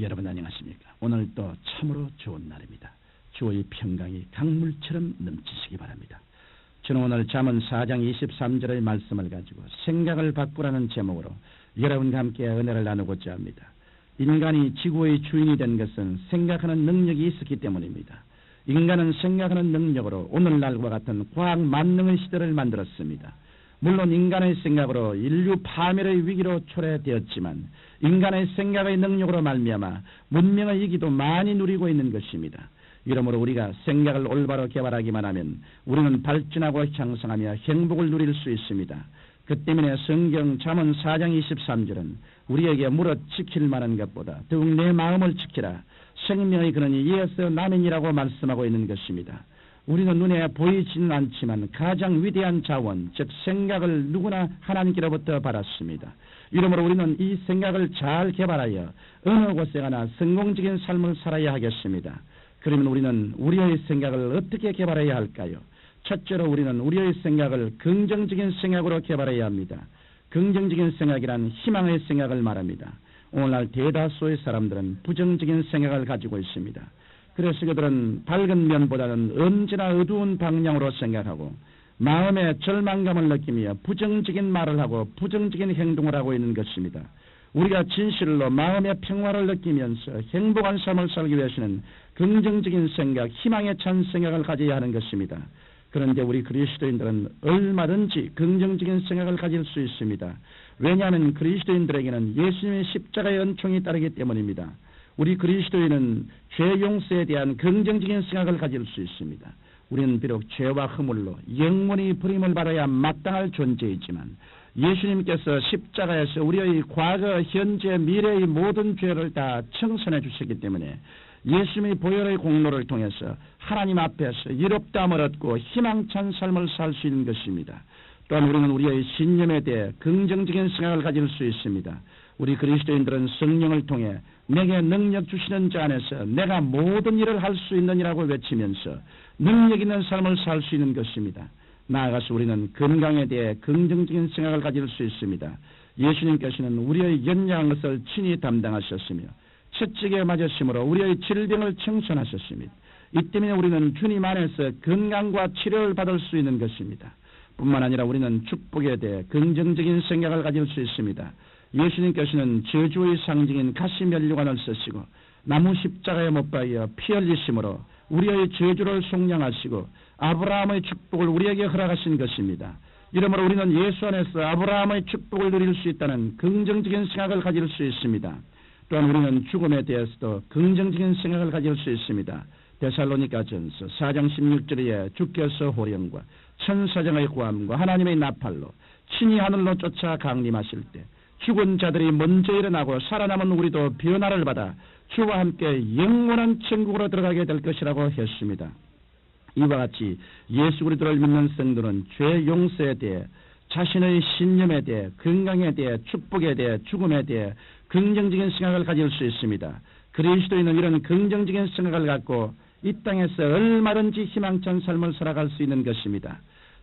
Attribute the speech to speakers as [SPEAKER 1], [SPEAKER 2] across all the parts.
[SPEAKER 1] 여러분 안녕하십니까? 오늘 또 참으로 좋은 날입니다. 주의 평강이 강물처럼 넘치시기 바랍니다. 저는 오늘 잠언 4장 23절의 말씀을 가지고 생각을 바꾸라는 제목으로 여러분과 함께 은혜를 나누고자 합니다. 인간이 지구의 주인이 된 것은 생각하는 능력이 있었기 때문입니다. 인간은 생각하는 능력으로 오늘날과 같은 과학 만능의 시대를 만들었습니다. 물론 인간의 생각으로 인류 파멸의 위기로 초래되었지만 인간의 생각의 능력으로 말미암아 문명의 이기도 많이 누리고 있는 것입니다. 이러므로 우리가 생각을 올바로 개발하기만 하면 우리는 발전하고 향상하며 행복을 누릴 수 있습니다. 그 때문에 성경 잠언 4장 23절은 우리에게 물어 지킬 만한 것보다 더욱 내 마음을 지키라. 생명의 근원이 이에서 남인이라고 말씀하고 있는 것입니다. 우리는 눈에 보이지는 않지만 가장 위대한 자원, 즉 생각을 누구나 하나님께로부터 받았습니다. 이러므로 우리는 이 생각을 잘 개발하여 어느 곳에 가나 성공적인 삶을 살아야 하겠습니다. 그러면 우리는 우리의 생각을 어떻게 개발해야 할까요? 첫째로 우리는 우리의 생각을 긍정적인 생각으로 개발해야 합니다. 긍정적인 생각이란 희망의 생각을 말합니다. 오늘날 대다수의 사람들은 부정적인 생각을 가지고 있습니다. 그래서 그들은 밝은 면보다는 언제나 어두운 방향으로 생각하고 마음의 절망감을 느끼며 부정적인 말을 하고 부정적인 행동을 하고 있는 것입니다. 우리가 진실로 마음의 평화를 느끼면서 행복한 삶을 살기 위해서는 긍정적인 생각, 희망에 찬 생각을 가져야 하는 것입니다. 그런데 우리 그리스도인들은 얼마든지 긍정적인 생각을 가질 수 있습니다. 왜냐하면 그리스도인들에게는 예수님의 십자가의 은총이 따르기 때문입니다. 우리 그리스도인은 죄 용서에 대한 긍정적인 생각을 가질 수 있습니다. 우리는 비록 죄와 허물로 영원히 버림을 받아야 마땅할 존재이지만 예수님께서 십자가에서 우리의 과거, 현재, 미래의 모든 죄를 다 청산해 주셨기 때문에 예수님의 보혈의 공로를 통해서 하나님 앞에서 이롭다함을 얻고 희망찬 삶을 살 수 있는 것입니다. 또한 우리는 우리의 신념에 대해 긍정적인 생각을 가질 수 있습니다. 우리 그리스도인들은 성령을 통해 내게 능력 주시는 자 안에서 내가 모든 일을 할 수 있느니라고 외치면서 능력 있는 삶을 살 수 있는 것입니다. 나아가서 우리는 건강에 대해 긍정적인 생각을 가질 수 있습니다. 예수님께서는 우리의 연약한 것을 친히 담당하셨으며 채찍에 맞으심으로 우리의 질병을 청산하셨습니다. 이 때문에 우리는 주님 안에서 건강과 치료를 받을 수 있는 것입니다. 뿐만 아니라 우리는 축복에 대해 긍정적인 생각을 가질 수 있습니다. 예수님께서는 저주의 상징인 가시면류관을 쓰시고 나무 십자가에 못 박여 피 흘리심으로 우리의 저주를 속량하시고 아브라함의 축복을 우리에게 허락하신 것입니다. 이러므로 우리는 예수 안에서 아브라함의 축복을 누릴 수 있다는 긍정적인 생각을 가질 수 있습니다. 또한 우리는 죽음에 대해서도 긍정적인 생각을 가질 수 있습니다. 데살로니가 전서 4장 16절에 주께서 호령과 천사장의 구함과 하나님의 나팔로 친히 하늘로 쫓아 강림하실 때 죽은 자들이 먼저 일어나고 살아남은 우리도 변화를 받아 주와 함께 영원한 천국으로 들어가게 될 것이라고 했습니다. 이와 같이 예수 그리스도를 믿는 성도는 죄 용서에 대해 자신의 신념에 대해 건강에 대해 축복에 대해 죽음에 대해 긍정적인 생각을 가질 수 있습니다. 그리스도인은 이런 긍정적인 생각을 갖고 이 땅에서 얼마든지 희망찬 삶을 살아갈 수 있는 것입니다.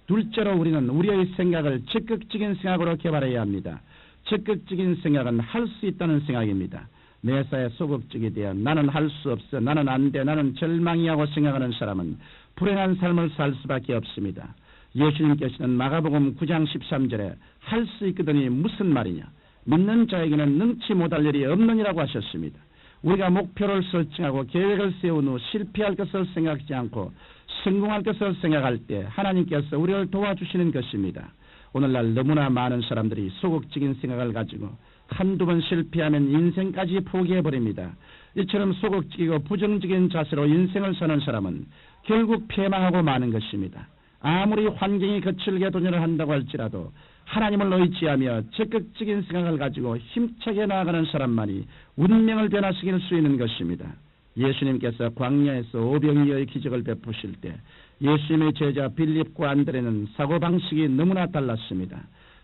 [SPEAKER 1] 둘째로 우리는 우리의 생각을 적극적인 생각으로 개발해야 합니다. 적극적인 생각은 할 수 있다는 생각입니다. 매사에 소극적이 되어 나는 할 수 없어, 나는 안 돼, 나는 절망이하고 생각하는 사람은 불행한 삶을 살 수밖에 없습니다. 예수님께서는 마가복음 9장 13절에 할 수 있거든이 무슨 말이냐? 믿는 자에게는 능치 못할 일이 없느니라고 하셨습니다. 우리가 목표를 설정하고 계획을 세운 후 실패할 것을 생각하지 않고 성공할 것을 생각할 때 하나님께서 우리를 도와주시는 것입니다. 오늘날 너무나 많은 사람들이 소극적인 생각을 가지고 한두 번 실패하면 인생까지 포기해버립니다. 이처럼 소극적이고 부정적인 자세로 인생을 사는 사람은 결국 폐망하고 마는 것입니다. 아무리 환경이 거칠게 도전을 한다고 할지라도 하나님을 의지하며 적극적인 생각을 가지고 힘차게 나아가는 사람만이 운명을 변화시킬 수 있는 것입니다. 예수님께서 광야에서 오병이어의 기적을 베푸실 때 예수님의 제자 빌립과 안드레는 사고방식이 너무나 달랐습니다.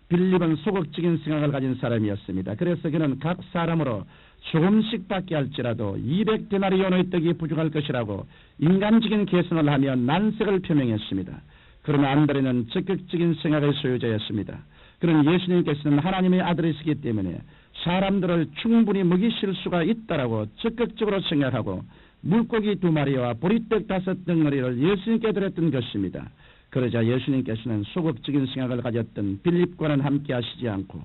[SPEAKER 1] 빌립은 소극적인 생각을 가진 사람이었습니다. 그래서 그는 각 사람으로 조금씩 받게 할지라도 200데나리온의 떡이 부족할 것이라고 인간적인 계산을 하며 난색을 표명했습니다. 그러나 안드레는 적극적인 생각의 소유자였습니다. 그런 예수님께서는 하나님의 아들이시기 때문에 사람들을 충분히 먹이실 수가 있다라고 적극적으로 생각하고 물고기 두 마리와 보리떡 다섯 덩어리를 예수님께 드렸던 것입니다. 그러자 예수님께서는 소극적인 생각을 가졌던 빌립과는 함께 하시지 않고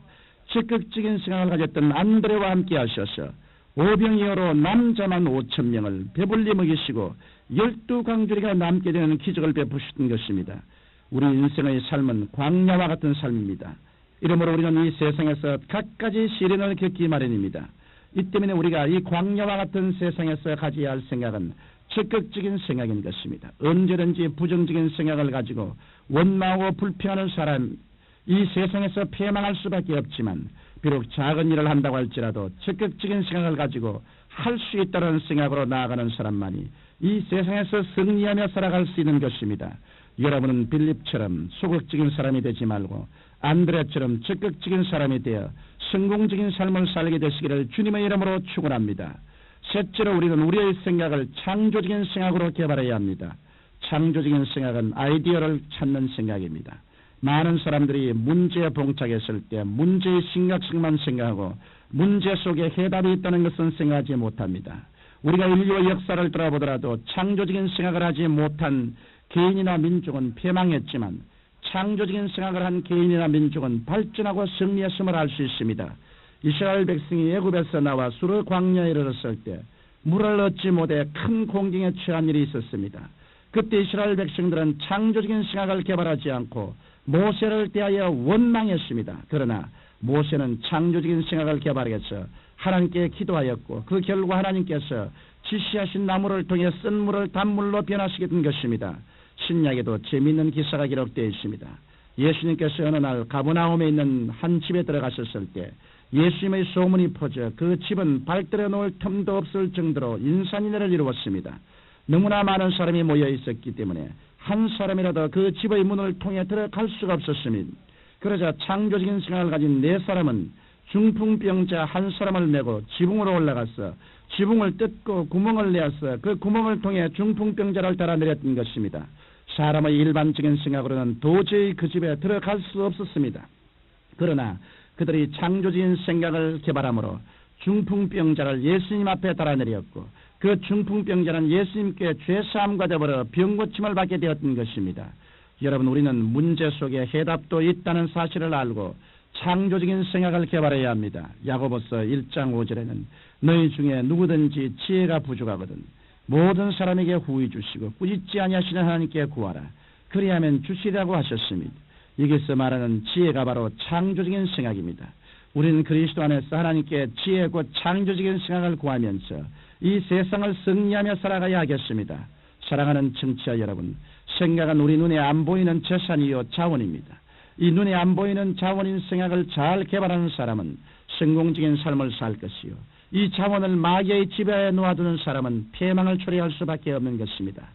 [SPEAKER 1] 적극적인 생각을 가졌던 안드레와 함께 하셔서 오병이어로 남자만 오천 명을 배불리 먹이시고 열두 강주리가 남게 되는 기적을 베푸셨던 것입니다. 우리 인생의 삶은 광야와 같은 삶입니다. 이러므로 우리는 이 세상에서 갖가지 시련을 겪기 마련입니다. 이 때문에 우리가 이 광야와 같은 세상에서 가져야 할 생각은 적극적인 생각인 것입니다. 언제든지 부정적인 생각을 가지고 원망하고 불평하는 사람 이 세상에서 폐망할 수밖에 없지만 비록 작은 일을 한다고 할지라도 적극적인 생각을 가지고 할 수 있다는 생각으로 나아가는 사람만이 이 세상에서 승리하며 살아갈 수 있는 것입니다. 여러분은 빌립처럼 소극적인 사람이 되지 말고 안드레처럼 적극적인 사람이 되어 성공적인 삶을 살게 되시기를 주님의 이름으로 축원합니다. 셋째로 우리는 우리의 생각을 창조적인 생각으로 개발해야 합니다. 창조적인 생각은 아이디어를 찾는 생각입니다. 많은 사람들이 문제에 봉착했을 때 문제의 심각성만 생각하고 문제 속에 해답이 있다는 것은 생각하지 못합니다. 우리가 인류의 역사를 돌아보더라도 창조적인 생각을 하지 못한 개인이나 민족은 폐망했지만 창조적인 생각을 한 개인이나 민족은 발전하고 승리했음을 알 수 있습니다. 이스라엘 백성이 애굽에서 나와 수르 광야에 이르렀을 때 물을 얻지 못해 큰 공경에 처한 일이 있었습니다. 그때 이스라엘 백성들은 창조적인 생각을 개발하지 않고 모세를 대하여 원망했습니다. 그러나 모세는 창조적인 생각을 개발해서 하나님께 기도하였고 그 결과 하나님께서 지시하신 나무를 통해 쓴 물을 단물로 변화시게 된 것입니다. 신약에도 재미있는 기사가 기록되어 있습니다. 예수님께서 어느 날 가브나움에 있는 한 집에 들어가셨을 때 예수님의 소문이 퍼져 그 집은 발들여 놓을 틈도 없을 정도로 인산인해를 이루었습니다. 너무나 많은 사람이 모여 있었기 때문에 한 사람이라도 그 집의 문을 통해 들어갈 수가 없었습니다. 그러자 창조적인 생각을 가진 네 사람은 중풍병자 한 사람을 메고 지붕으로 올라가서 지붕을 뜯고 구멍을 내어서 그 구멍을 통해 중풍병자를 따라 내렸던 것입니다. 사람의 일반적인 생각으로는 도저히 그 집에 들어갈 수 없었습니다. 그러나 그들이 창조적인 생각을 개발함으로 중풍병자를 예수님 앞에 달아내렸고 그 중풍병자는 예수님께 죄사함과 더불어 병고침을 받게 되었던 것입니다. 여러분 우리는 문제 속에 해답도 있다는 사실을 알고 창조적인 생각을 개발해야 합니다. 야고보서 1장 5절에는 너희 중에 누구든지 지혜가 부족하거든 모든 사람에게 후히 주시고 꾸짖지 아니하시는 하나님께 구하라. 그리하면 주시라고 하셨습니다. 여기서 말하는 지혜가 바로 창조적인 생각입니다. 우리는 그리스도 안에서 하나님께 지혜고 창조적인 생각을 구하면서 이 세상을 승리하며 살아가야 하겠습니다. 사랑하는 청취자 여러분, 생각은 우리 눈에 안 보이는 재산이요 자원입니다. 이 눈에 안 보이는 자원인 생각을 잘 개발하는 사람은 성공적인 삶을 살 것이요. 이 자원을 마귀의 지배에 놓아두는 사람은 폐망을 초래할 수밖에 없는 것입니다.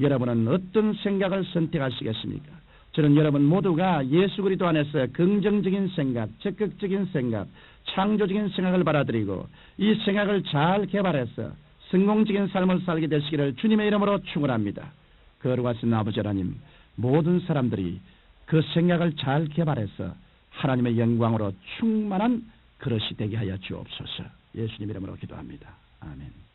[SPEAKER 1] 여러분은 어떤 생각을 선택하시겠습니까? 저는 여러분 모두가 예수 그리스도 안에서 긍정적인 생각, 적극적인 생각, 창조적인 생각을 받아들이고 이 생각을 잘 개발해서 성공적인 삶을 살게 되시기를 주님의 이름으로 축원합니다. 거룩하신 아버지 하나님, 모든 사람들이 그 생각을 잘 개발해서 하나님의 영광으로 충만한 그릇이 되게 하여 주옵소서. 예수님 이름으로 기도합니다. 아멘.